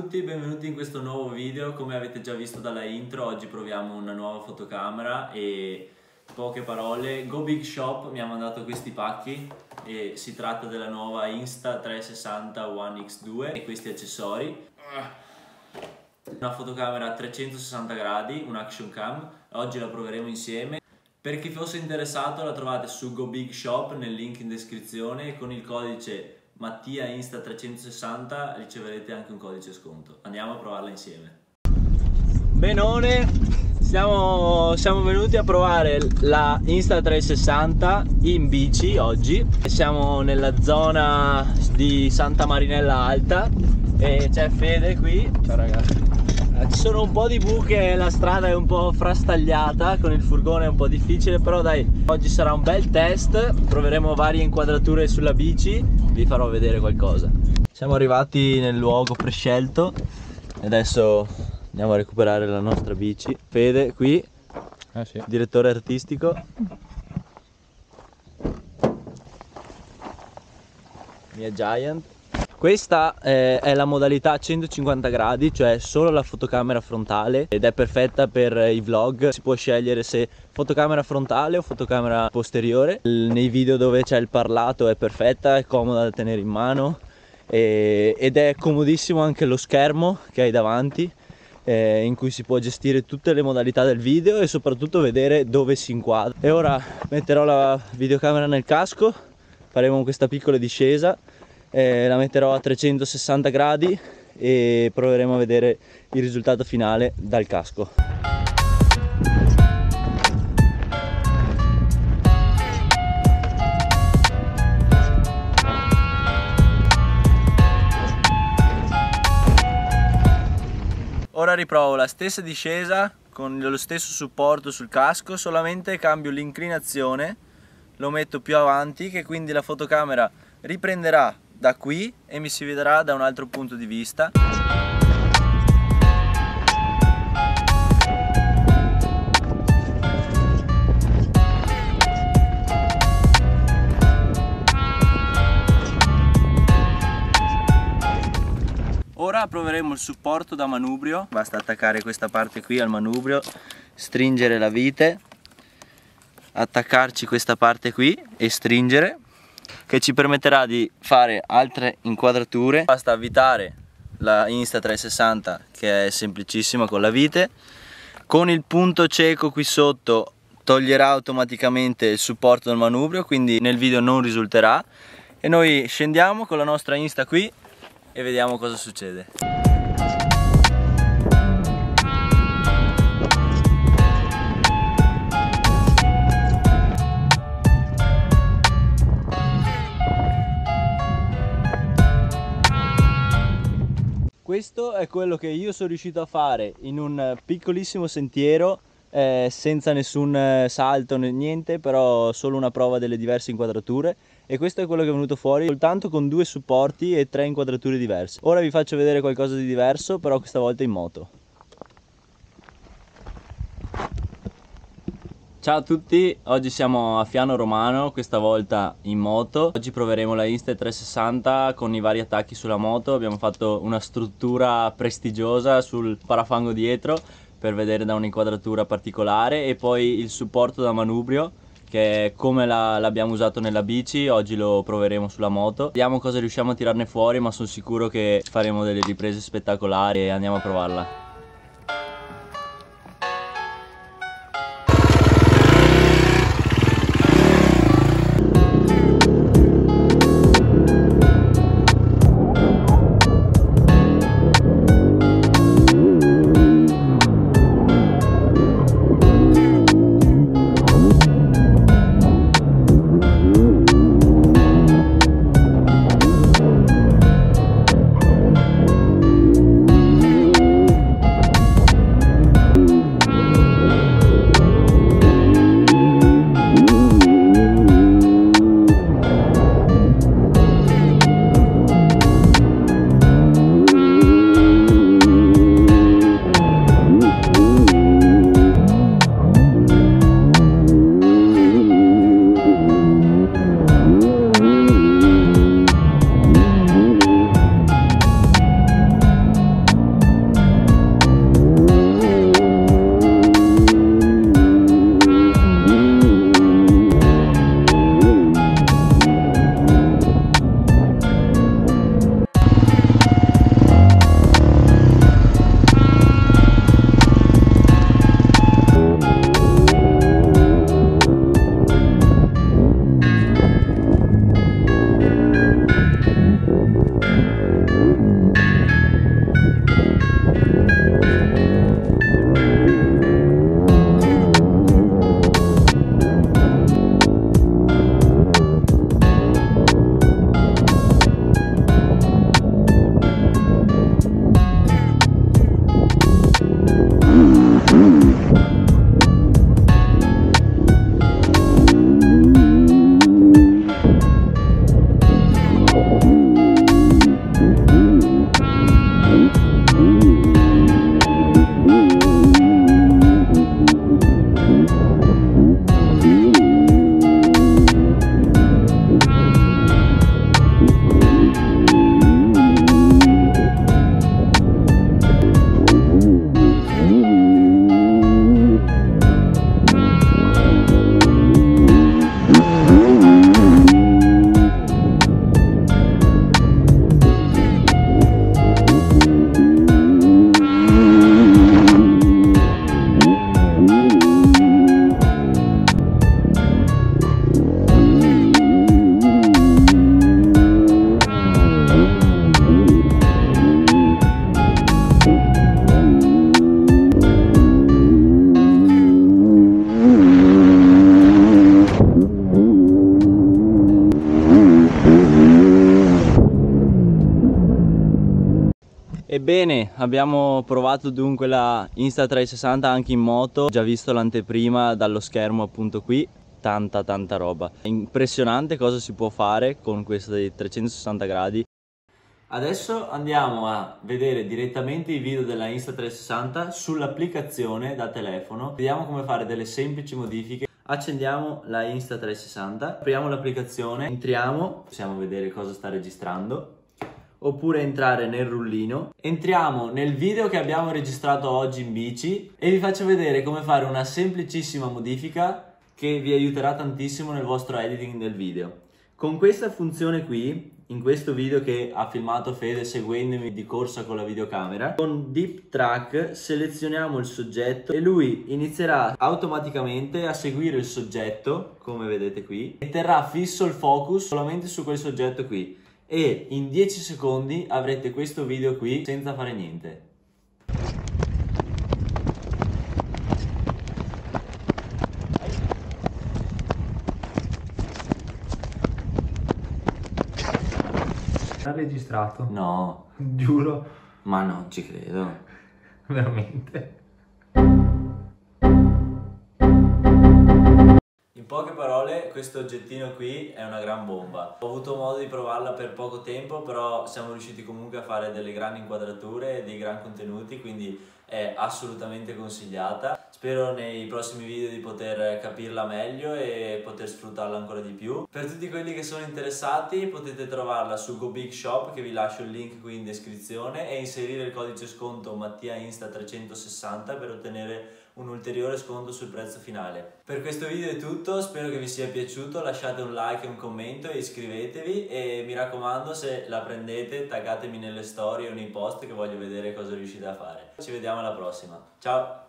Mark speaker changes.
Speaker 1: tutti, benvenuti in questo nuovo video. Come avete già visto dalla intro, oggi proviamo una nuova fotocamera e poche parole. Go Big Shop mi ha mandato questi pacchi e si tratta della nuova Insta360 One X2 e questi accessori. Una fotocamera a 360 gradi, un action cam. Oggi la proveremo insieme. Per chi fosse interessato la trovate su Go Big Shop nel link in descrizione con il codice Mattia Insta 360 riceverete anche un codice sconto. Andiamo a provarla insieme.
Speaker 2: Benone, siamo, siamo venuti a provare la Insta 360 in bici oggi. Siamo nella zona di Santa Marinella Alta e c'è Fede qui. Ciao ragazzi. Eh, ci sono un po' di buche, la strada è un po' frastagliata, con il furgone è un po' difficile, però dai, oggi sarà un bel test, proveremo varie inquadrature sulla bici, vi farò vedere qualcosa. Siamo arrivati nel luogo prescelto e adesso andiamo a recuperare la nostra bici. Fede qui, ah, sì. direttore artistico. Mia Giant. Questa eh, è la modalità 150 gradi, cioè solo la fotocamera frontale ed è perfetta per i vlog. Si può scegliere se fotocamera frontale o fotocamera posteriore. Nei video dove c'è il parlato è perfetta, è comoda da tenere in mano e, ed è comodissimo anche lo schermo che hai davanti eh, in cui si può gestire tutte le modalità del video e soprattutto vedere dove si inquadra. E ora metterò la videocamera nel casco, faremo questa piccola discesa eh, la metterò a 360 gradi e proveremo a vedere il risultato finale dal casco. Ora riprovo la stessa discesa con lo stesso supporto sul casco, solamente cambio l'inclinazione, lo metto più avanti che quindi la fotocamera riprenderà da qui e mi si vedrà da un altro punto di vista. Ora proveremo il supporto da manubrio, basta attaccare questa parte qui al manubrio, stringere la vite, attaccarci questa parte qui e stringere che ci permetterà di fare altre inquadrature. Basta avvitare la Insta360 che è semplicissima con la vite. Con il punto cieco qui sotto toglierà automaticamente il supporto del manubrio quindi nel video non risulterà. E noi scendiamo con la nostra Insta qui e vediamo cosa succede questo è quello che io sono riuscito a fare in un piccolissimo sentiero eh, senza nessun eh, salto né niente però solo una prova delle diverse inquadrature. E questo è quello che è venuto fuori soltanto con due supporti e tre inquadrature diverse. Ora vi faccio vedere qualcosa di diverso però questa volta in moto Ciao a tutti, oggi siamo a Fiano Romano, questa volta in moto. Oggi proveremo la Insta360 con i vari attacchi sulla moto. Abbiamo fatto una struttura prestigiosa sul parafango dietro per vedere da un'inquadratura particolare e poi il supporto da manubrio che è come l'abbiamo usato nella bici, oggi lo proveremo sulla moto. Vediamo cosa riusciamo a tirarne fuori ma sono sicuro che faremo delle riprese spettacolari e andiamo a provarla.
Speaker 3: Abbiamo provato dunque la Insta360 anche in moto, già visto l'anteprima dallo schermo appunto qui, tanta tanta roba. Impressionante cosa si può fare con questa dei 360 gradi.
Speaker 2: Adesso andiamo a vedere direttamente i video della Insta360 sull'applicazione da telefono. Vediamo come fare delle semplici modifiche. Accendiamo la Insta360, apriamo l'applicazione, entriamo, possiamo vedere cosa sta registrando oppure entrare nel rullino. Entriamo nel video che abbiamo registrato oggi in bici e vi faccio vedere come fare una semplicissima modifica che vi aiuterà tantissimo nel vostro editing del video. Con questa funzione qui, in questo video che ha filmato Fede seguendomi di corsa con la videocamera, con Deep Track selezioniamo il soggetto e lui inizierà automaticamente a seguire il soggetto, come vedete qui, e terrà fisso il focus solamente su quel soggetto qui e in 10 secondi avrete questo video qui senza fare niente.
Speaker 4: Ha registrato?
Speaker 2: No,
Speaker 4: Giuro,
Speaker 2: ma non ci credo.
Speaker 4: veramente.
Speaker 2: Poche parole, questo oggettino qui è una gran bomba. Ho avuto modo di provarla per poco tempo, però siamo riusciti comunque a fare delle grandi inquadrature e dei gran contenuti, quindi è assolutamente consigliata. Spero nei prossimi video di poter capirla meglio e poter sfruttarla ancora di più. Per tutti quelli che sono interessati potete trovarla su GoBig Shop che vi lascio il link qui in descrizione e inserire il codice sconto MattiaInsta360 per ottenere un ulteriore sconto sul prezzo finale. Per questo video è tutto, spero che vi sia piaciuto, lasciate un like e un commento e iscrivetevi e mi raccomando se la prendete taggatemi nelle storie o nei post che voglio vedere cosa riuscite a fare. Ci vediamo alla prossima, ciao!